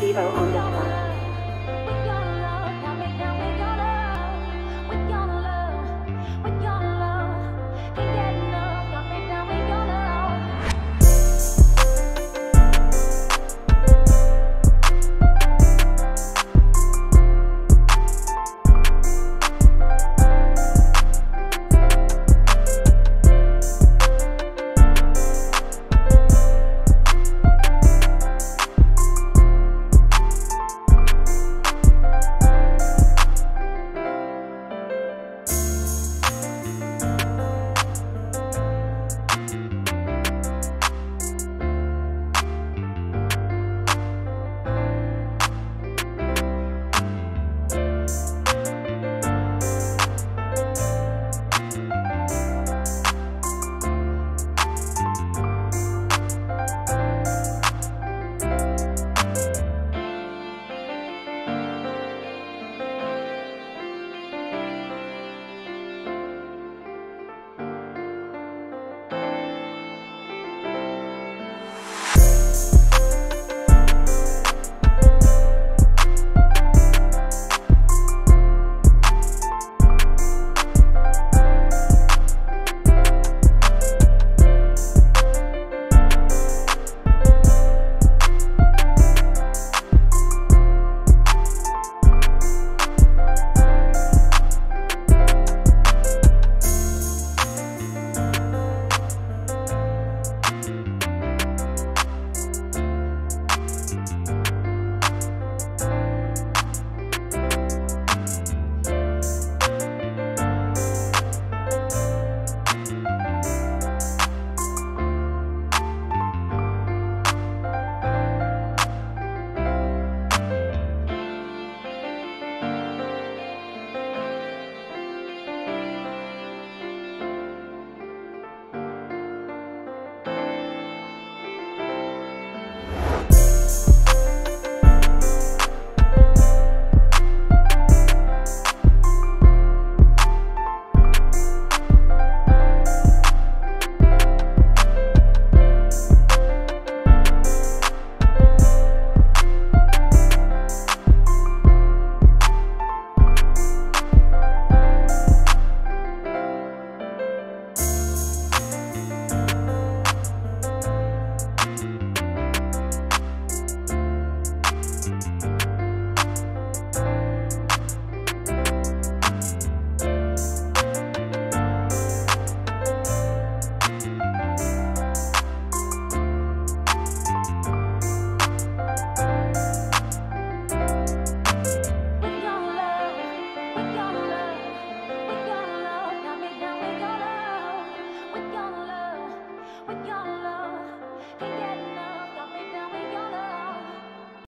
Ví bảo hộ điện thoại.